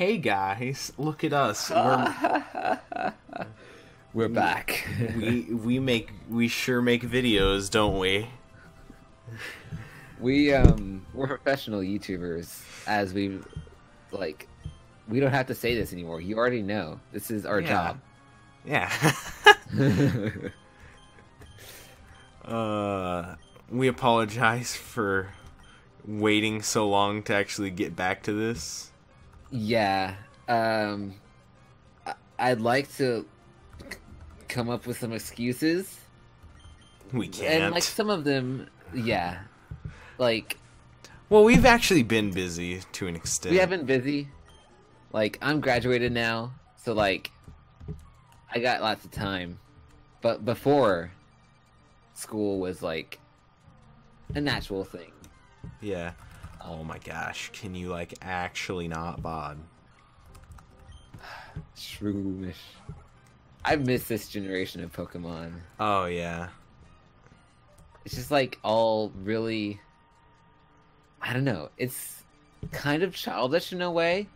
Hey guys, look at us. We're, We're back. we we make we sure make videos, don't we? we um we're professional YouTubers as we like we don't have to say this anymore. You already know. This is our Yeah. Yeah. uh, we apologize for waiting so long to actually get back to this. Yeah. Um I'd like to come up with some excuses. We can't. And like some of them yeah. Like well, we've actually been busy to an extent. we have been busy. Like I'm graduated now, so like I got lots of time. But before school was like a natural thing. Yeah. Oh my gosh, can you like actually not bod? Shroomish. I miss this generation of Pokemon. Oh yeah. It's just like all really I don't know. It's kind of childish in a way,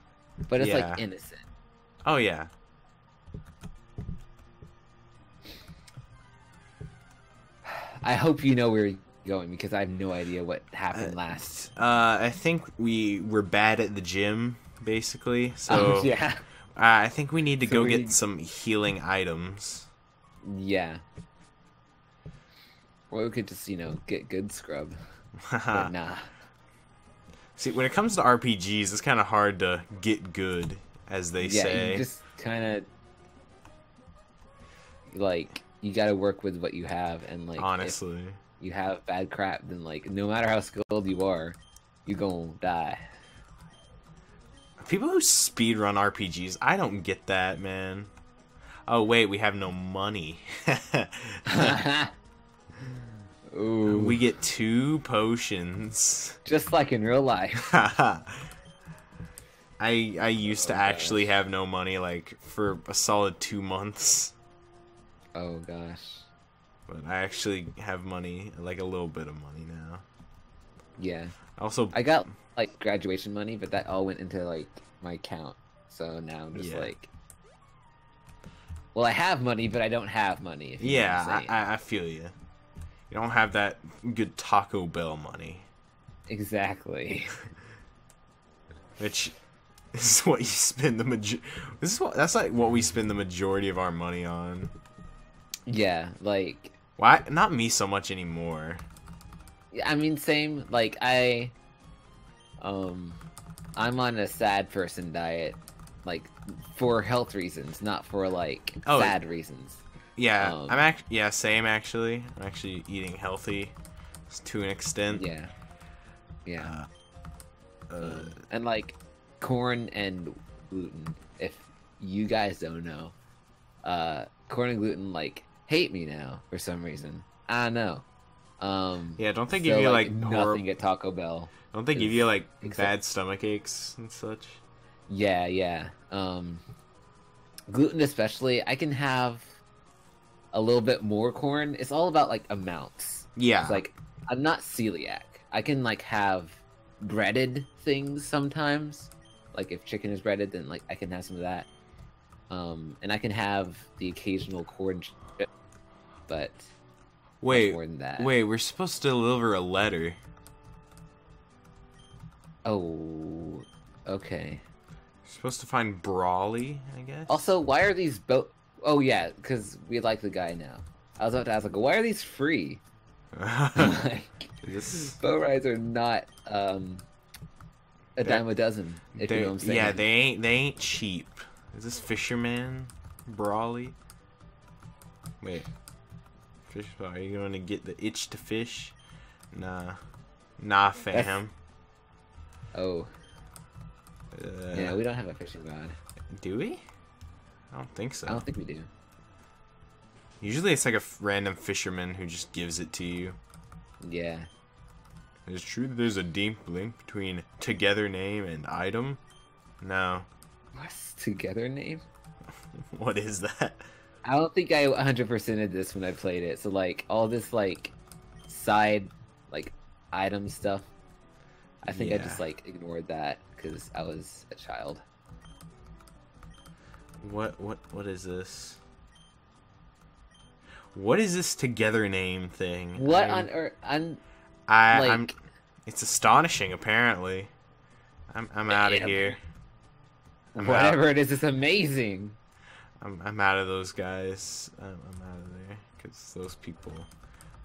but it's Yeah. like innocent. Oh yeah. I hope you know where going because I have no idea what happened Uh, last. Uh, I think we were bad at the gym, basically. So Oh, yeah. uh, I think we need to So go we get some healing items. Yeah. Or we could just, you know, get good scrub. But nah. See, when it comes to RPGs, it's kind of hard to get good, as they yeah, say. you just kind of like you got to work with what you have, and like if honestly. You have bad crap, then like no matter how skilled you are, you gonna die. People who speedrun RPGs, I don't get that, man. Oh wait, we have no money. Ooh, we get two potions. just like in real life. I I used to Oh, actually have no money like for a solid two months, Oh gosh. But I actually have money, like a little bit of money now. Yeah, Also, I got like graduation money, but that all went into like my account. So now I'm just Yeah. like, well, I have money, but I don't have money. If you know what I'm yeah, I I feel you. You don't have that good Taco Bell money, exactly. which is what you spend the major. This is what that's like what we spend the majority of our money on. yeah, like Why? Not me so much anymore. I mean, same. Like I, um, I'm on a sad person diet, like for health reasons, not for like Oh. sad reasons. Yeah, Um, I'm act. Yeah, same actually. I'm actually eating healthy, to an extent. Yeah, yeah, Uh, and like corn and gluten. If you guys don't know, uh, corn and gluten like hate me now for some reason. I know. Um, yeah, don't they so, give you like, nothing horrible? at Taco Bell? Don't they give you like except- bad stomach aches and such? Yeah, yeah. Um gluten especially, I can have a little bit more corn. It's all about like amounts. Yeah. It's like I'm not celiac. I can like have breaded things sometimes. Like if chicken is breaded, then like I can have some of that. Um and I can have the occasional corn but wait, more than that. wait. We're supposed to deliver a letter. Oh, okay. We're supposed to find Brawly, I guess. Also, why are these boat? Oh yeah, because we like the guy now. I was about to ask, like, why are these free? like, this boat rides are not um a dime a dozen. If you know what I'm saying. yeah, they ain't. They ain't cheap. Is this Fisherman Brawly? Wait. Fish. Are you going to get the itch to fish? Nah. Nah, fam. Oh Uh, yeah, we don't have a fishing rod. Do we? I don't think so. I don't think we do. Usually it's like a f- random fisherman who just gives it to you. Yeah. Is it true that there's a deep link between together name and item? No. What's together name? What is that? I don't think I 100%ed this when I played it. So like all this like side like item stuff. I think I just like ignored that because I was a child. What what what is this? What is this together name thing? What I'm- on earth? On I, like- I'm. It's astonishing. Apparently, I'm I'm out of here. I'm out. whatever it is, it's amazing. I'm I'm out of those guys. I'm, I'm out of there because those people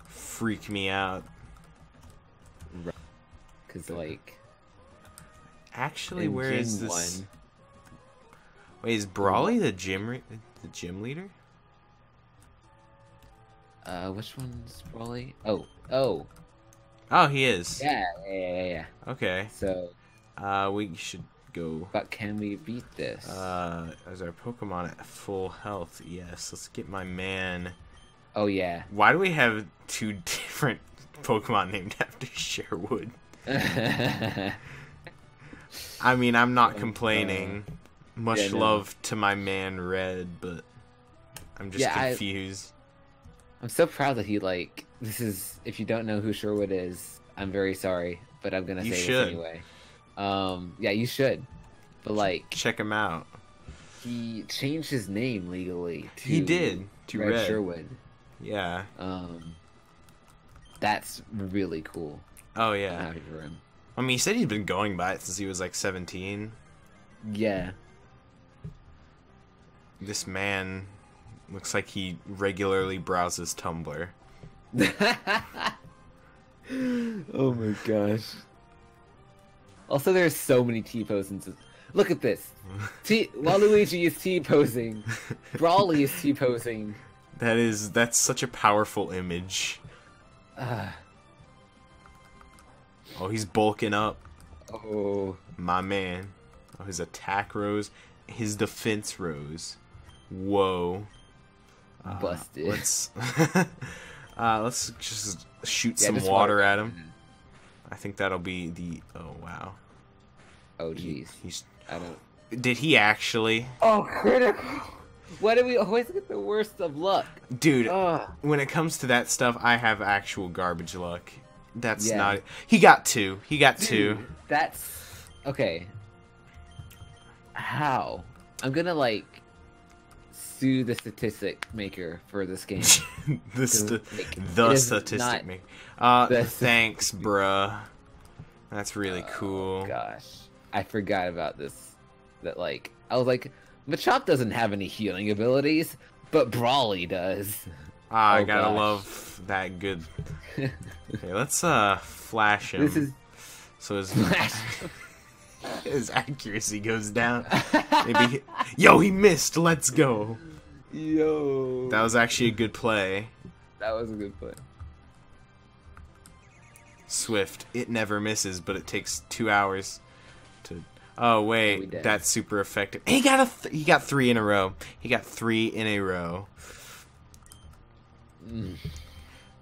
freak me out. Cause like Actually, where is this? one- Wait, is Brawly the gym re- the gym leader? Uh, which one's Brawly? Oh, oh, Oh, he is. yeah, yeah, yeah, yeah. Okay. So, Uh, we should go. but can we beat this? Uh, is our Pokemon at full health? Yes. Let's get my man. oh yeah. Why do we have two different Pokemon named after Sherwood? I mean, I'm not Uh, complaining. Much yeah, no. love to my man Red, but I'm just Yeah, I- confused. I'm so proud that he like. This is if you don't know who Sherwood is, I'm very sorry, but I'm gonna You say should. this anyway. Um, yeah, you should. But like, Check him out. he changed his name legally. To He did to Red, Red. Sherwood. Yeah. Um, that's really cool. Oh I'm yeah. happy for him. I mean, he said he's been going by it since he was like 17. Yeah. This man looks like he regularly browses Tumblr. oh my gosh. Also, there's so many T poses. Look at this. T Waluigi is T posing. Brawly is T posing. That is that's such a powerful image. Uh, Oh, he's bulking up, oh, my man. Oh, his attack rose, his defense rose. Whoa. Uh, Busted. Let's uh, let's just shoot Yeah, some just water water. at him. I think that'll be the. Oh wow. oh He- jeez. he's. I don't. Did he actually? Oh, critical. Why do we always get the worst of luck? Dude, Ugh. when it comes to that stuff, I have actual garbage luck. That's Yeah. not. He got two. He got two. That's okay. How? I'm gonna like sue the statistic maker for this game. the st- like, the statistic maker. Uh, thanks, bruh. That's really cool. Oh, gosh, I forgot about this. That like I was like, Machop doesn't have any healing abilities, but Brawly does. Ah, I Oh, gotta gosh. love that good. Okay, let's uh flash him. this is so his his accuracy goes down. Maybe he- yo he missed. Let's go. Yo. That was actually a good play. that was a good play. Swift. It never misses, but it takes two hours to. Oh wait, that's super effective. He got a. Th- he got three in a row. He got three in a row. Mm.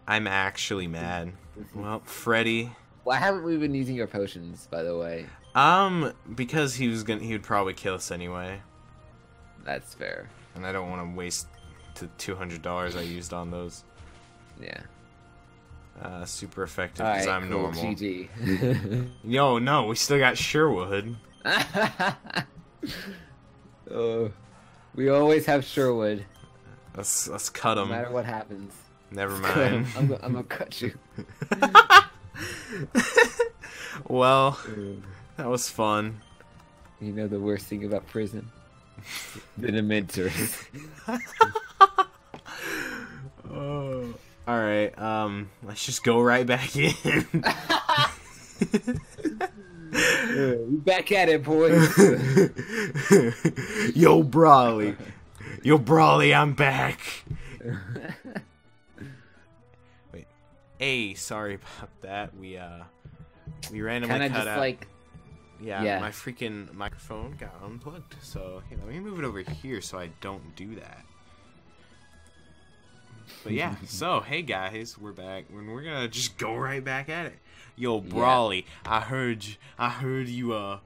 I'm actually mad. Well, Freddy. Why haven't we been using your potions, by the way? Um, because he was gonna. He would probably kill us anyway, That's fair. And I don't want to waste the two hundred dollars I used on those. Yeah. Uh, super effective because right, I'm cool. normal. GG. Yo, no, we still got Sherwood. oh, we always have Sherwood, Let's let's cut him. no matter what happens. Never mind. I'm, I'm gonna cut you. well, that was fun. You know the worst thing about prison? The Dementors. Oh. All right. Um, let's just go right back in. we back at it, boys. Yo, Brawly. Yo, Brawly, I'm back. Wait. Hey, sorry about that. We uh, we randomly kind of cut just out. like yeah, yeah. my freaking microphone got unplugged. So let me move it over here so I don't do that. But yeah, so hey guys, we're back, and we're gonna just go right back at it. Yo, Brawly, I heard, you, I heard you, uh,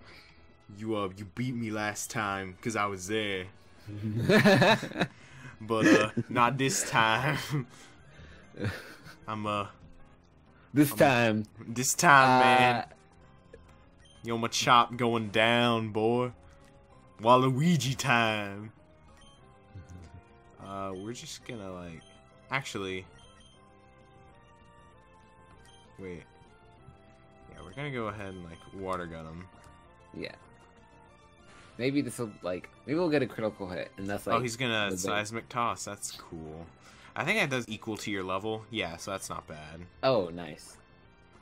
you, uh, you beat me last time because I was there, but uh, not this time. I'm uh, this time. this time, man. Uh, Yo, Machop going down, boy. Waluigi time. Uh, we're just gonna like, actually, wait. Yeah, we're gonna go ahead and like water gun him. Yeah. Maybe this will like maybe we'll get a critical hit, and that's like oh, he's gonna seismic toss. That's cool. I think that does equal to your level. Yeah, so that's not bad. oh nice.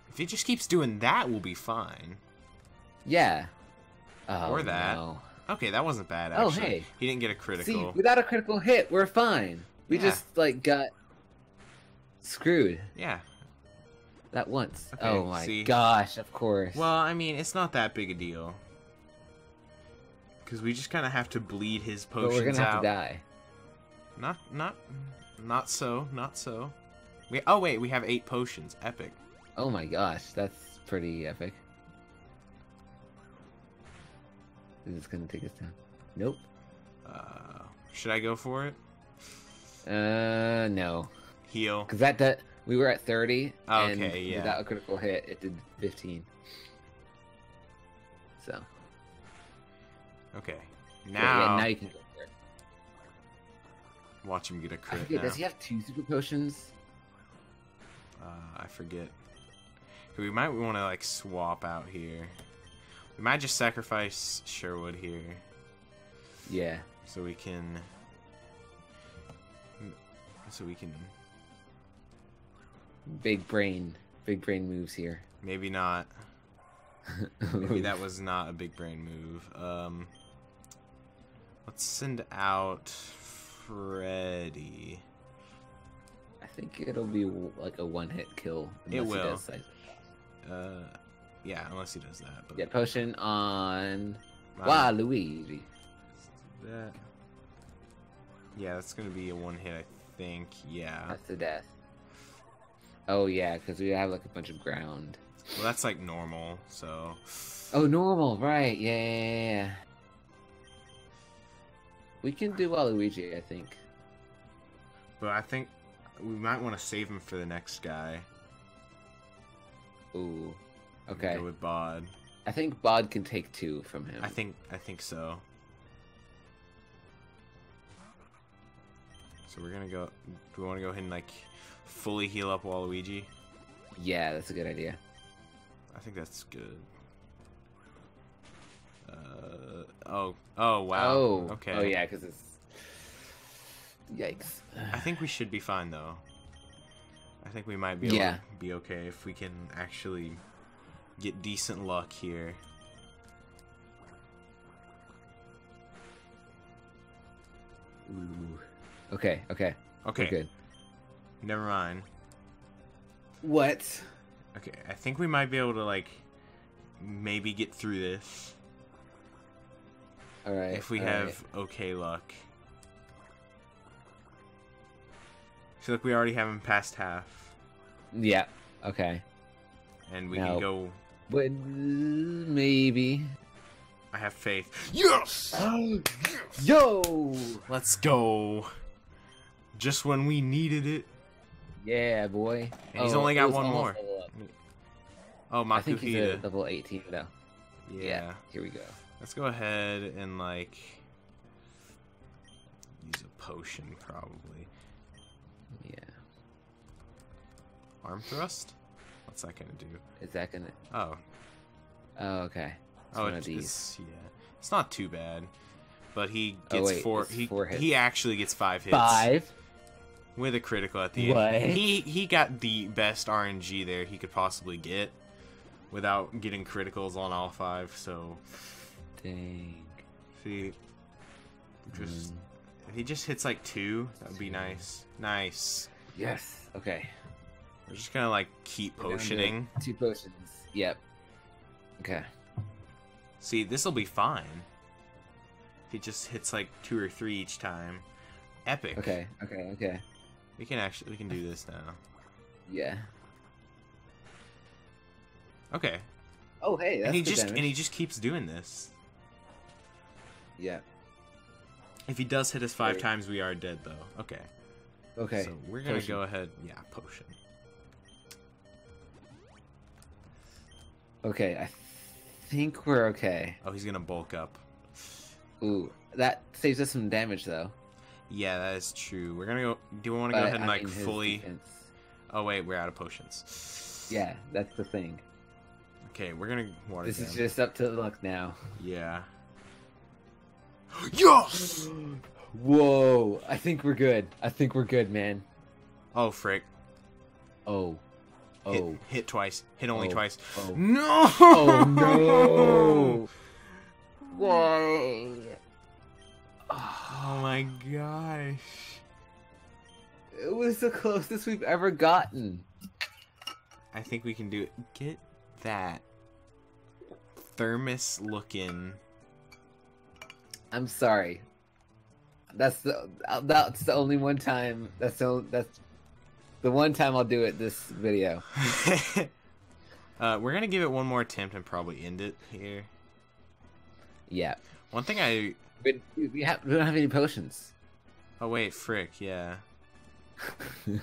If he just keeps doing that, we'll be fine. Yeah. Oh, Or that. no. Okay, that wasn't bad. Oh, actually. Oh, hey. he didn't get a critical. See, without a critical hit, we're fine. We Yeah. just like got screwed Yeah. that once. Okay, oh my see. gosh! Of course. Well, I mean, it's not that big a deal. Because we just kind of have to bleed his but potions we're gonna have to die. Not, not, not so, not so. We, oh wait, we have eight potions. Epic. Oh my gosh, that's pretty epic. Is this gonna take us down? Nope. Uh, should I go for it? Uh, no. Heal. Because that, that we were at 30, and Okay, yeah. without a critical hit, it did 15. So Okay. Now, yeah, now you can go for it. watch him get a crit. forget, now. does he have two super potions? Uh, I forget. We might want to like swap out here. We might just sacrifice Sherwood here Yeah. so we can. So we can Big brain, big brain moves here. maybe not. Maybe that was not a big brain move. Um, let's send out Freddy. I think it'll be like a one-hit kill. It unless he will. does, like- Uh, yeah, unless he does that. But Yeah, potion on I don't- Waluigi. That. Yeah, that's gonna be a one hit, I think. Yeah. That's the death. Oh yeah, because we have like a bunch of ground. Well, that's like normal, so. Oh, normal, right? Yeah, yeah, yeah, yeah. We can do Waluigi, I think. But I think we might want to save him for the next guy. Ooh. Okay. Go with Bod. I think Bod can take two from him. I think. I think so. So we're gonna go. Do we want to go ahead and like fully heal up Waluigi? Yeah, that's a good idea. I think that's good. Uh oh oh wow Oh. okay Oh yeah, because it's. Yikes. I think we should be fine though. I think we might be able Yeah. to be okay if we can actually get decent luck here. Ooh. Okay. Okay. Okay, We're good. never mind. What? Okay, I think we might be able to like maybe get through this All right. if we have right. okay luck. feel like we already have him past half, Yeah. Okay. and we No. can go. But uh, maybe. I have faith. Yes. Yo. Let's go. Just when we needed it. Yeah, boy. And he's Oh, only got one more. Oh, I think he's a level 18 now. Yeah. Yeah. Here we go. Let's go ahead and like use a potion probably. Yeah. Arm thrust? What's that gonna do? Is that gonna? Oh. Oh, okay. It's oh, one of it's, these. it's yeah. It's not too bad. But he Oh, gets wait, four he four hits. he actually gets five hits. Five. With a critical at the What? end. He he got the best RNG there he could possibly get without getting criticals on all five, so Dang. see just Mm. if he just hits like two, that would be nice. Nice. Yes. Okay. We're just gonna like keep We're down to potioning. Two potions. Yep. Okay. See, this will be fine. If he just hits like two or three each time. Epic. Okay. Okay. Okay. We can actually we can do this now. Yeah. Okay. Oh, hey. That's and he just damage. and he just keeps doing this. Yeah. If he does hit us five Wait. times, we are dead though. Okay. Okay. So we're gonna Potion. go ahead. Yeah, potion. Okay. I think we're okay. Oh, he's gonna bulk up. Ooh, that saves us some damage though. Yeah, that is true. We're gonna go. Do we want to go But, ahead and I like mean, fully? defense- Oh wait, we're out of potions. Yeah, that's the thing. Okay, we're gonna water This down. is just up to luck now. Yeah. yes. Whoa! I think we're good. I think we're good, man. Oh frick! Oh. Oh. Hit, hit twice. Hit only Oh. twice. Oh. No! Oh no! Why? Oh my gosh! It was the closest we've ever gotten. I think we can do it. Get that thermos looking. I'm sorry. That's the uh, that's the only one time. That's the that's the one time I'll do it this video. uh, we're gonna give it one more attempt and probably end it here. Yeah. One thing I. But we, have, we don't have any potions. Oh wait, frick! Yeah.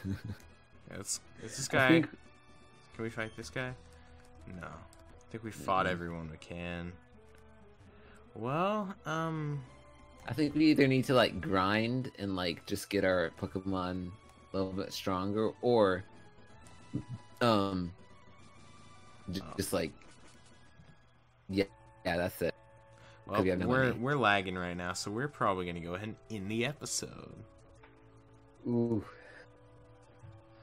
It's is this guy? think- Can we fight this guy? No. I think we fought Mm-mm. everyone we can. Well, um, I think we either need to like grind and like just get our Pokemon little bit stronger, or um, Oh. just like yeah, yeah, that's it. well, we no we're money. we're lagging right now, so we're probably gonna go ahead and end the episode. Ooh,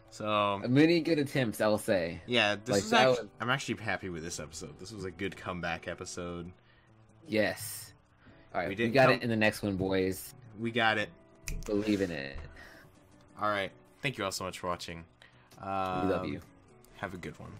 So many good attempts, I will say. yeah, this like is actually, was- I'm actually happy with this episode. This was a good comeback episode. Yes. All right, We we, got come- it in the next one, boys. We got it. Believe in it. All right. Thank you all so much for watching. We love Um, you. Have a good one.